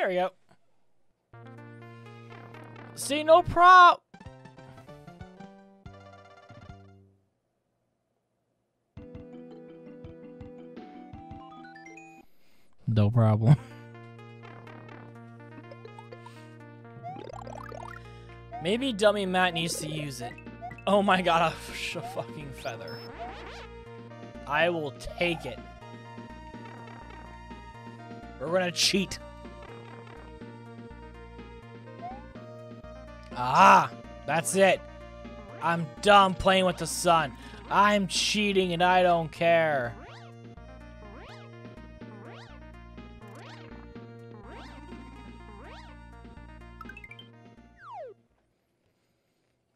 There we go. See, no prop. No problem. Maybe dummy Matt needs to use it. Oh my god, a, fucking feather. I will take it. We're gonna cheat. Ah, that's it. I'm done playing with the sun. I'm cheating and I don't care.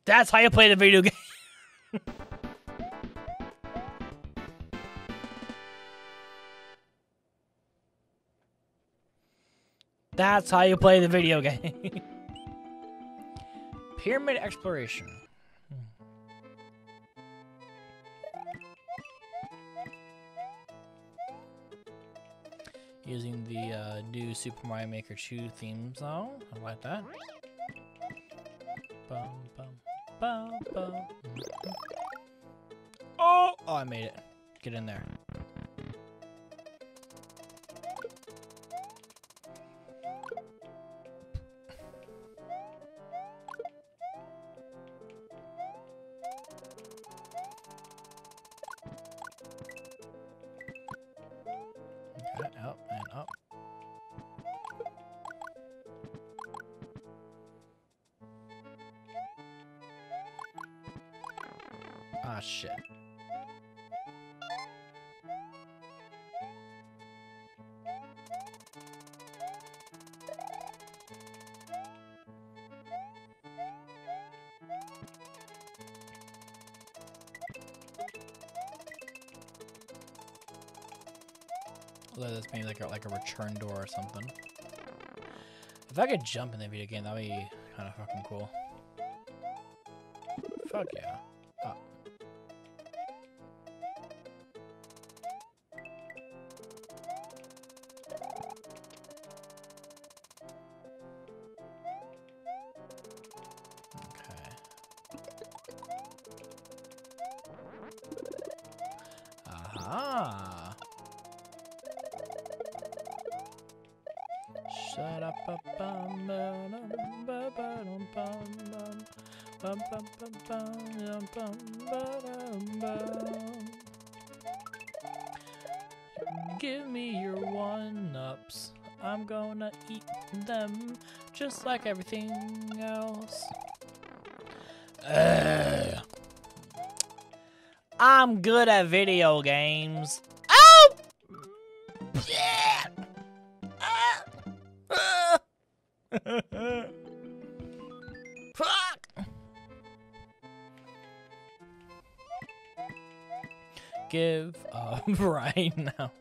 That's how you play the video game. That's how you play the video game. Pyramid exploration. Using the uh, new Super Mario Maker 2 theme song. I like that. Bum, bum, bum. Oh! Oh, I made it. Get in there. Ah, shit. Although that's maybe like a, like a return door or something. If I could jump in the video game, that'd be kind of fucking cool. Fuck yeah. Bum. Give me your one ups. I'm gonna eat them just like everything else. I'm good at video games. Oh! Fuck! Give up right now.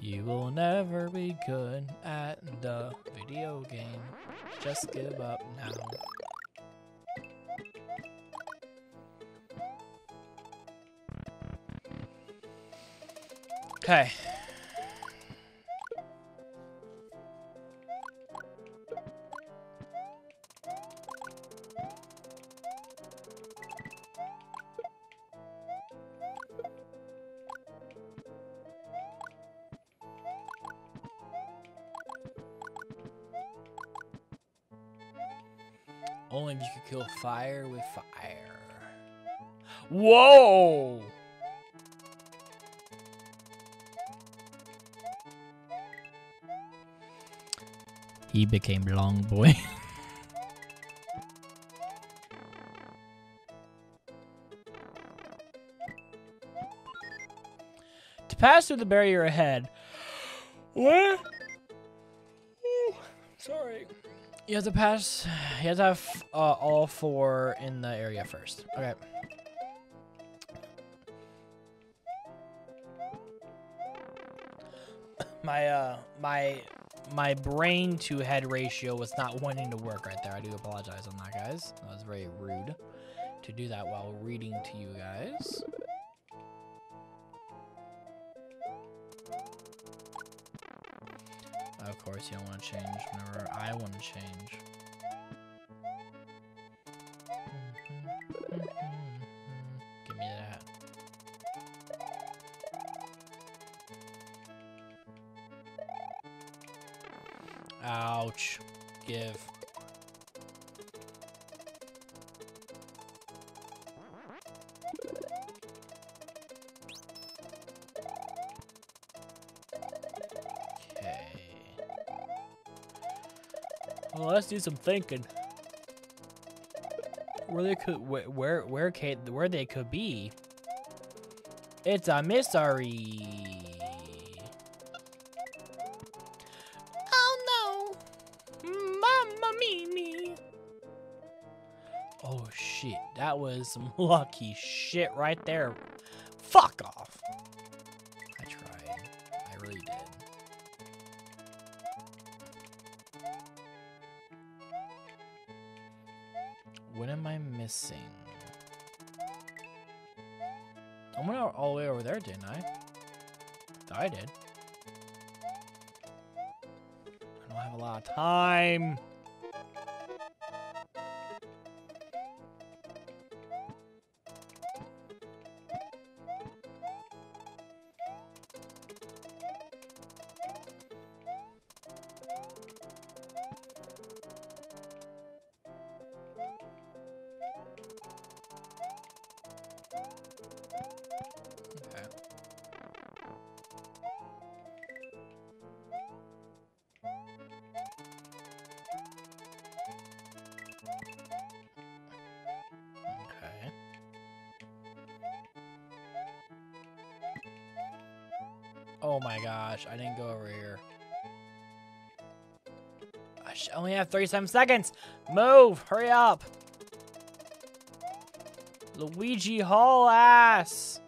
You will never be good at the video game. Just give up now. Okay. Only you could kill fire with fire. Whoa! He became long boy. to pass through the barrier ahead. What? Ooh, sorry. You have to pass. You have to have uh, all four in the area first. Okay. My uh, my my brain to head ratio was not wanting to work right there. I do apologize on that, guys. That was very rude to do that while reading to you guys. Of course, you don't want to change whenever I want to change. Ouch. Give. Okay. Well, let's do some thinking. Where they could, where, where, where, where they could be. It's a mystery. That was some lucky shit right there. Fuck off. I tried. I really did. What am I missing? I went all the way over there, didn't I? I did. I don't have a lot of time. Oh my gosh, I didn't go over here. I only have 37 seconds. Move, hurry up. Luigi haul ass.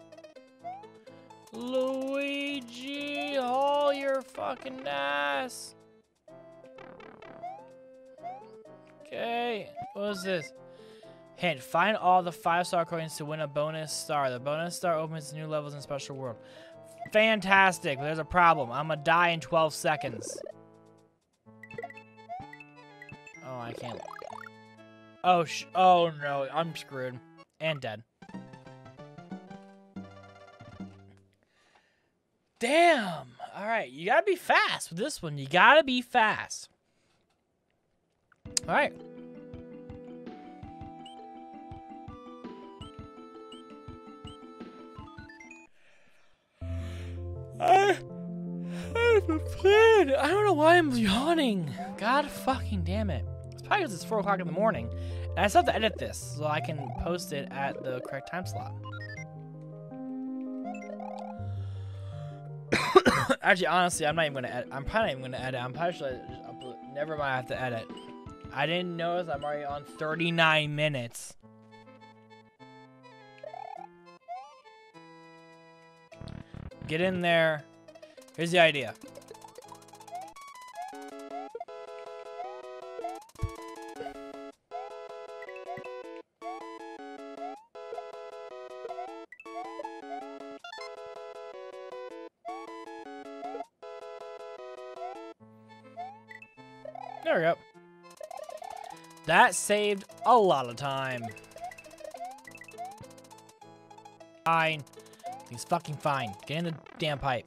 Luigi, haul your fucking ass. Okay, what is this? Hint, find all the five star coins to win a bonus star. The bonus star opens new levels in Special World. Fantastic, but there's a problem. I'm gonna die in 12 seconds. Oh, I can't. Oh, oh no, I'm screwed. And dead. Damn. All right, you gotta be fast with this one. You gotta be fast. All I a plan. I don't know why I'm yawning. God fucking damn it. It's probably because it's 4 o'clock in the morning. And I still have to edit this so I can post it at the correct time slot. Actually, honestly, I'm not even gonna edit. I'm probably not even gonna edit. I'm probably just upload. Never mind, I have to edit. I didn't notice I'm already on 39 minutes. Get in there. Here's the idea. There we go. That saved a lot of time. Fine. He's fucking fine. Get in the damn pipe.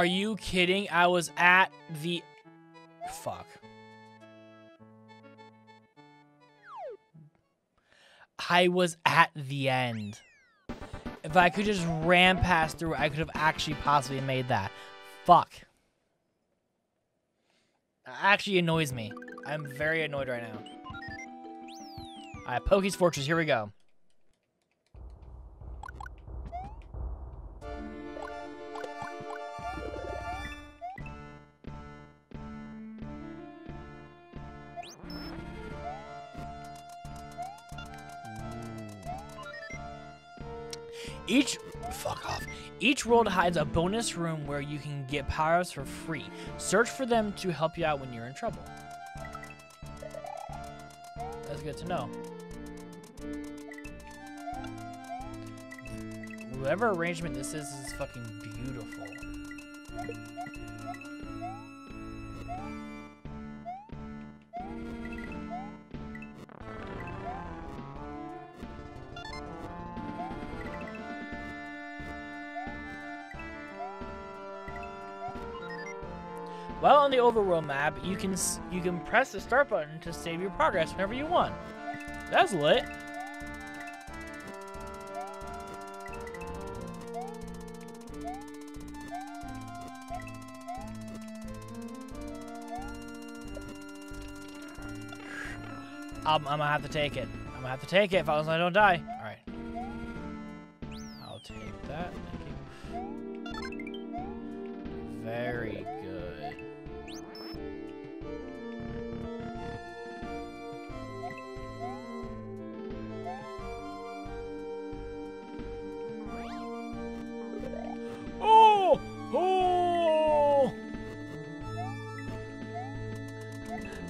Are you kidding? I was at the... Fuck. I was at the end. If I could just ram past through, I could have actually possibly made that. Fuck. That actually annoys me. I'm very annoyed right now. Alright, Pokey's Fortress, here we go. Each fuck off. Each world hides a bonus room where you can get power-ups for free. Search for them to help you out when you're in trouble. That's good to know. Whatever arrangement this is is fucking beautiful. While on the overworld map, you can you can press the start button to save your progress whenever you want. That's lit. I'm, I'm, gonna have to take it. I'm gonna have to take it if I don't die.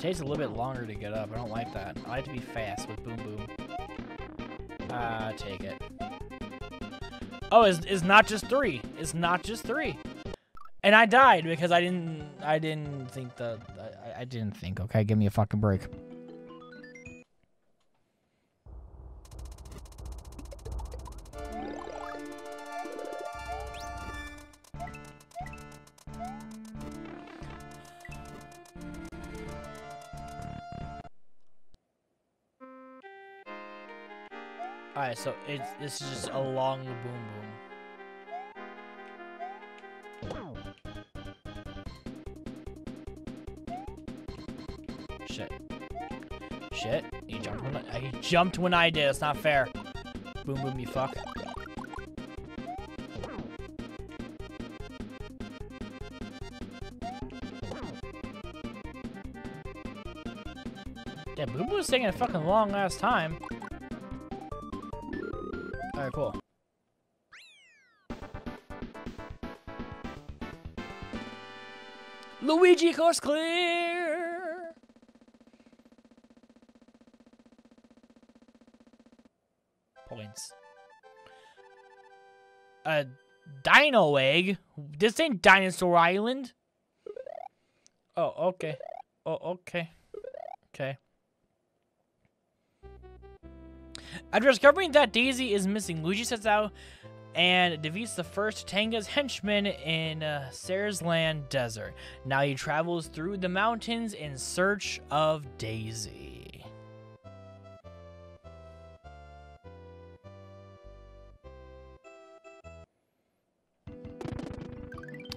it takes a little bit longer to get up. I don't like that. I like to be fast with Boom Boom. Ah, take it. Oh, it's, it's not just three. It's not just three. And I died because I didn't I didn't think the I, I didn't think, okay? Give me a fucking break. So it's this is just a long boom boom. Shit. Shit. He jumped when I, jumped when I did. It's not fair. Boom boom, you fuck. Damn, Boom Boom was taking a fucking long ass time. Alright, cool. Luigi course clear! Points. A dino egg? This ain't Dinosaur Island. Oh, okay. Oh, okay. Okay. After discovering that Daisy is missing, Luigi sets out and defeats the first Tanga's henchman in uh, Land Desert. Now he travels through the mountains in search of Daisy.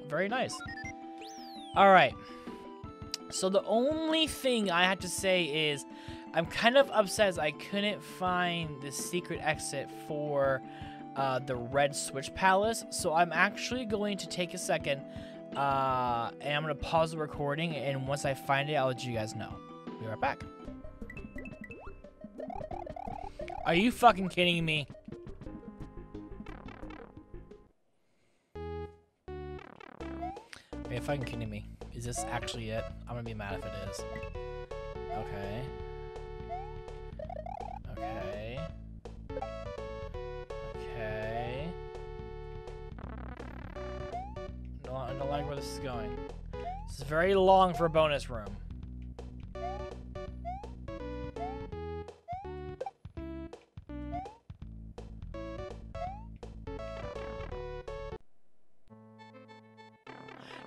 Very nice. All right. So the only thing I have to say is I'm kind of upset as I couldn't find the secret exit for uh, the Red Switch Palace. So I'm actually going to take a second uh, and I'm going to pause the recording. And once I find it, I'll let you guys know. Be right back. Are you fucking kidding me? Are you fucking kidding me. Is this actually it? I'm gonna be mad if it is. Okay. Okay. Okay. I don't like where this is going. This is very long for a bonus room.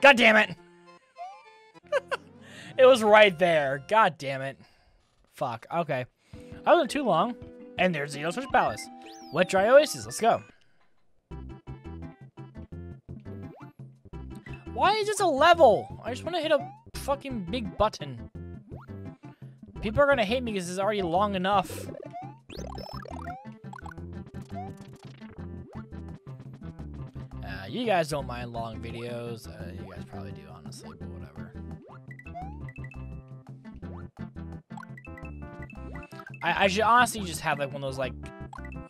God damn it! it was right there. God damn it. Fuck. Okay. That wasn't too long. And there's the Switch Palace. Wet Dry Oasis. Let's go. Why is this a level? I just want to hit a fucking big button. People are going to hate me because it's already long enough. Uh, you guys don't mind long videos. Uh, you guys probably do, honestly, I, I should honestly just have like one of those like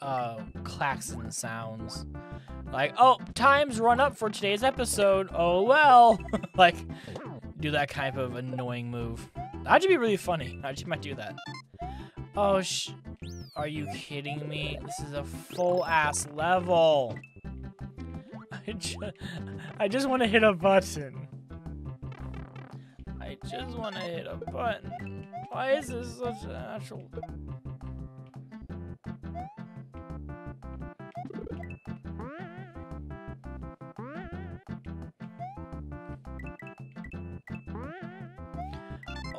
uh, klaxon sounds. Like, oh, time's run up for today's episode. Oh well. like, do that kind of annoying move. That'd be really funny. I just might do that. Oh, sh. Are you kidding me? This is a full ass level. I just, I just want to hit a button. Just want to hit a button. Why is this such an actual...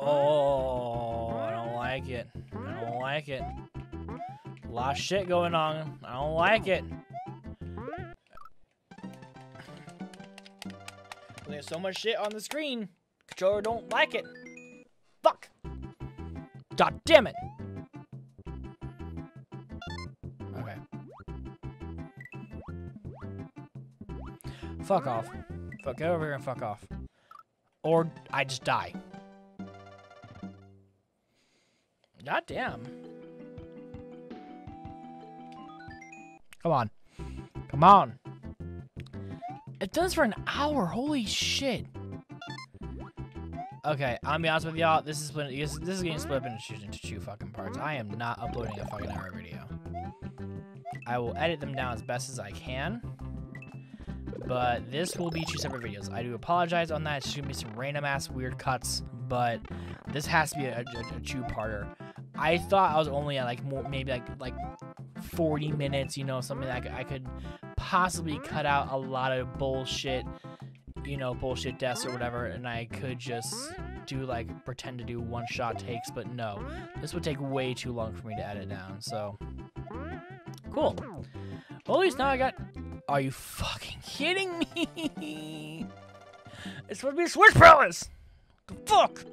Oh, I don't like it. I don't like it. A lot of shit going on. I don't like it. There's so much shit on the screen. Controller don't like it. Fuck. God damn it. Okay. Fuck off. Fuck, get over here and fuck off. Or I just die. God damn. Come on. Come on. It does for an hour. Holy shit. Okay, I'll be honest with y'all. This is split. This, this is getting split up into, into two fucking parts. I am not uploading a fucking hour video. I will edit them down as best as I can. But this will be two separate videos. I do apologize on that. It's gonna be some random ass weird cuts, but this has to be a, a, a two-parter. I thought I was only at like more, maybe like like 40 minutes, you know, something that I could possibly cut out a lot of bullshit, you know, bullshit deaths or whatever, and I could just do like pretend to do one shot takes, but no, this would take way too long for me to edit down. So cool. Well, at least now I got. Are you fucking kidding me? it's supposed to be a Switch Palace. The fuck.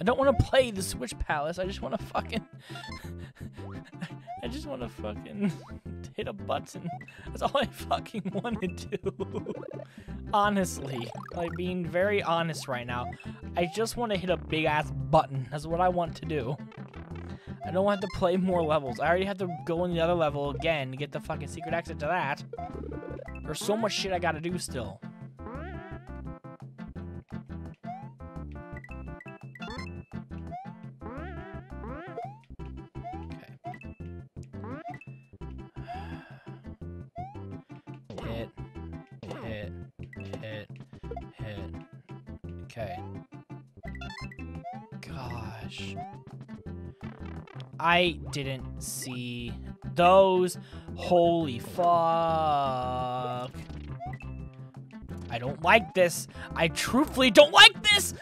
I don't want to play the Switch Palace. I just want to fucking. I just want to fucking hit a button. That's all I fucking wanted to. Honestly, like being very honest right now, I just want to hit a big ass button. That's what I want to do. I don't want to play more levels. I already have to go in the other level again to get the fucking secret exit to that. There's so much shit I gotta do still. Hit, hit. Okay. Gosh. I didn't see those. Holy fuck. I don't like this. I truthfully don't like this.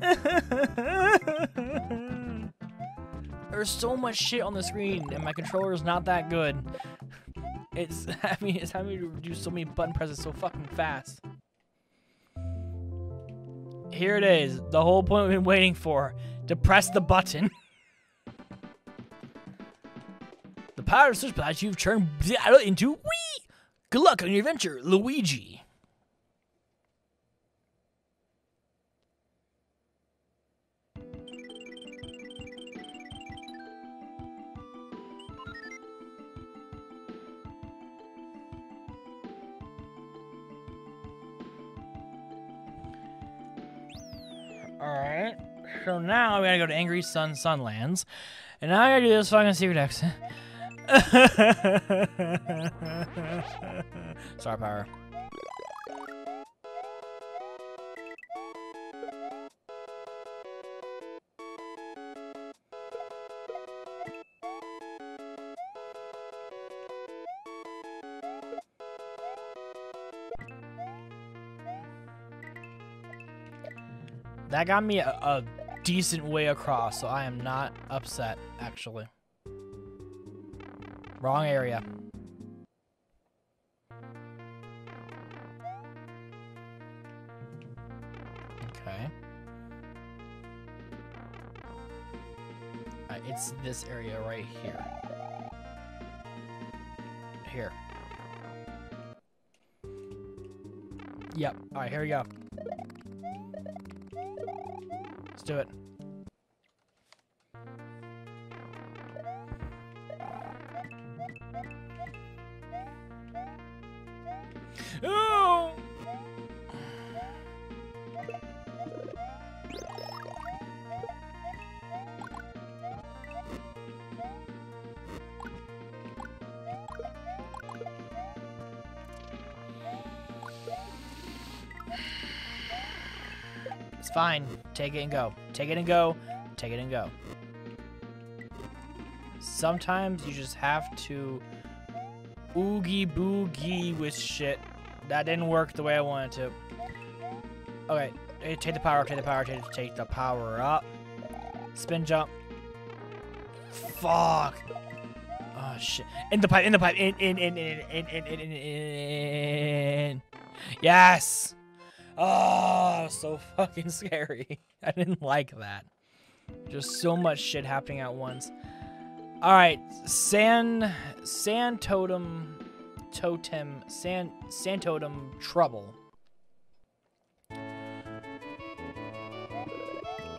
There's so much shit on the screen, and my controller is not that good. It's, I mean, it's having me to do so many button presses so fucking fast. Here it is, the whole point we've been waiting for, to press the button. the power of Switch Blast you've turned into Wii! Good luck on your adventure, Luigi. Alright. So now we gotta go to Angry Sun Sunlands. And now I gotta do this fucking secret exit. Star power. That got me a, a decent way across, so I am not upset, actually. Wrong area. Okay. Uh, it's this area right here. Here. Yep. Alright, here we go. Do it. Oh! It's fine. Take it and go. Take it and go. Take it and go. Sometimes you just have to oogie boogie with shit. That didn't work the way I wanted to. Okay, eh, take the power, take the power, take, take the power up. Spin jump. Fuck. Oh shit. In the pipe, in the pipe, in, in, in, in, in, in, in, in. Yes. Oh, so fucking scary. I didn't like that. Just so much shit happening at once. All right, San San totem, totem, San San totem trouble.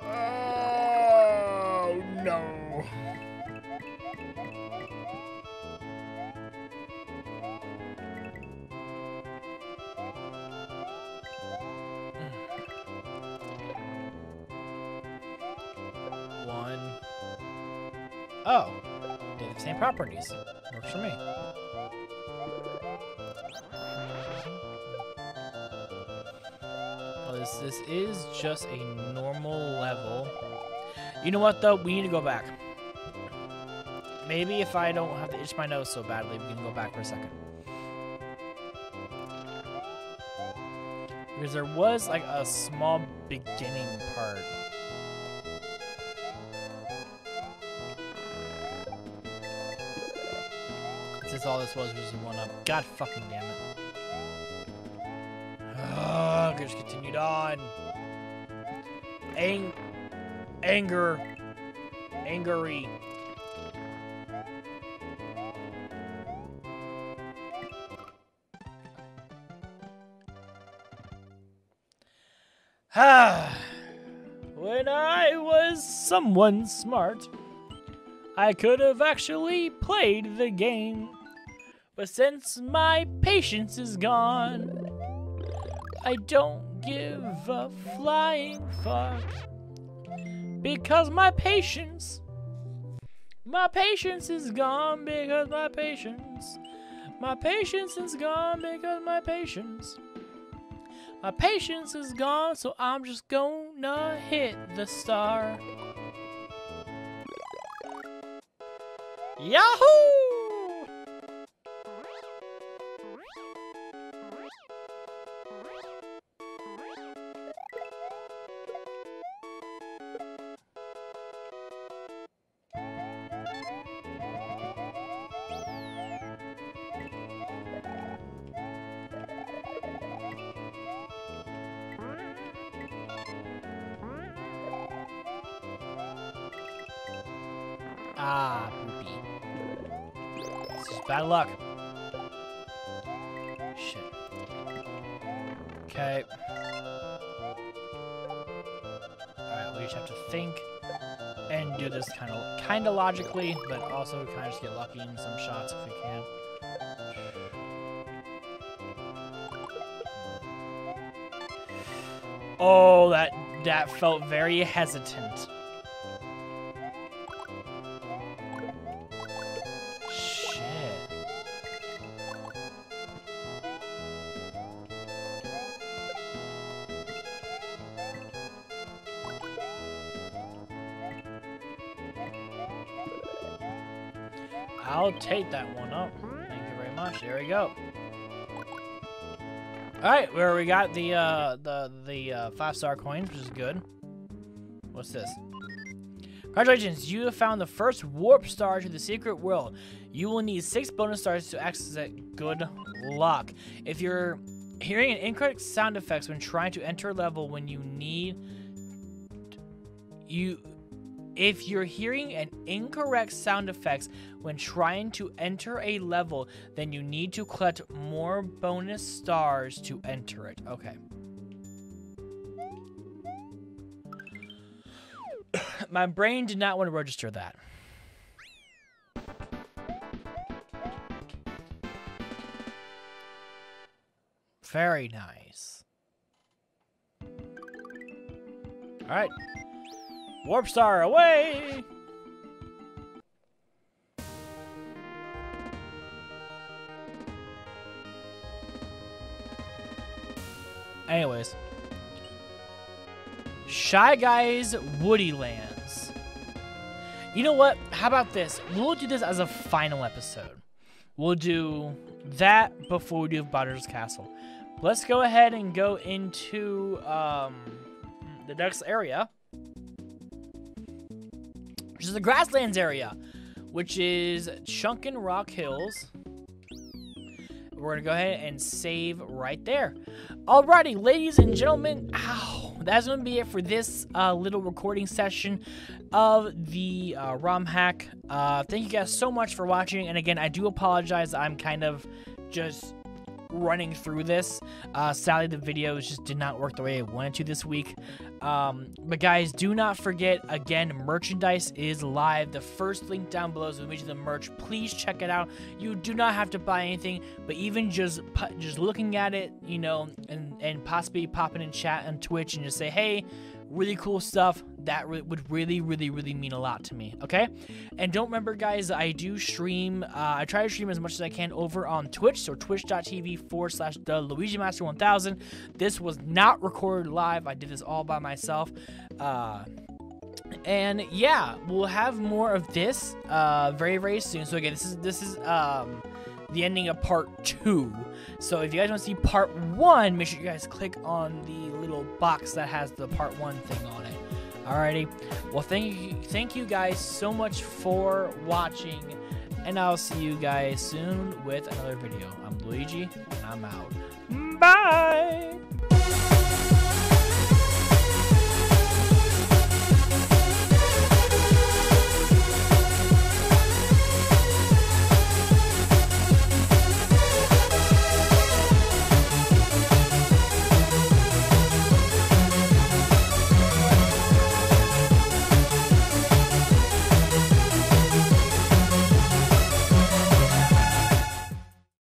Oh no. Oh, they have the same properties. Works for me. Well, this this is just a normal level. You know what though? We need to go back. Maybe if I don't have to itch my nose so badly, we can go back for a second. Because there was like a small beginning part. All this was was one up. God fucking damn it. Ugh, just continued on. Ang anger. Angery. Ah. when I was someone smart, I could have actually played the game. But since my patience is gone, I don't give a flying fuck. Because my patience, my patience is gone because my patience, my patience is gone because my patience. My patience is gone, so I'm just gonna hit the star. Yahoo! Ah, poopy. This is bad luck. Shit. Okay. Alright, we just have to think and do this kind of kind of logically, but also kind of just get lucky in some shots if we can. Oh, that that felt very hesitant. I'll take that one up. Thank you very much. There we go. All right, where we got the uh, the the uh, five star coins, which is good. What's this? Congratulations, you have found the first warp star to the secret world. You will need six bonus stars to access it. Good luck. If you're hearing an incorrect sound effects when trying to enter a level when you need you if you're hearing an incorrect sound effects when trying to enter a level, then you need to collect more bonus stars to enter it. Okay. My brain did not want to register that. Very nice. All right. Warp Star away! Anyways. Shy Guys Woody Lands. You know what? How about this? We'll do this as a final episode. We'll do that before we do Bowser's Castle. Let's go ahead and go into um, the next area is the grasslands area, which is Chunkin Rock Hills. We're gonna go ahead and save right there. Alrighty, ladies and gentlemen, ow, that's gonna be it for this uh, little recording session of the uh, ROM hack. Uh, thank you guys so much for watching, and again, I do apologize. I'm kind of just running through this. Uh, sadly, the videos just did not work the way I wanted to this week. Um, but guys, do not forget, again, merchandise is live. The first link down below is the to the merch. Please check it out. You do not have to buy anything, but even just just looking at it, you know, and, and possibly popping in chat on Twitch and just say, hey, really cool stuff. That re would really, really, really mean a lot to me. Okay, and don't remember, guys, I do stream. Uh, I try to stream as much as I can over on Twitch, so twitch.tv forward slash the Luigi Master 1000. This was not recorded live. I did this all by myself. Uh, and yeah, we'll have more of this uh, very, very soon. So again, this is this is um, the ending of part two. So if you guys want to see part one, make sure you guys click on the box that has the part one thing on it. Alrighty. Well, thank you, thank you guys so much for watching, and I'll see you guys soon with another video. I'm Luigi, and I'm out. Bye!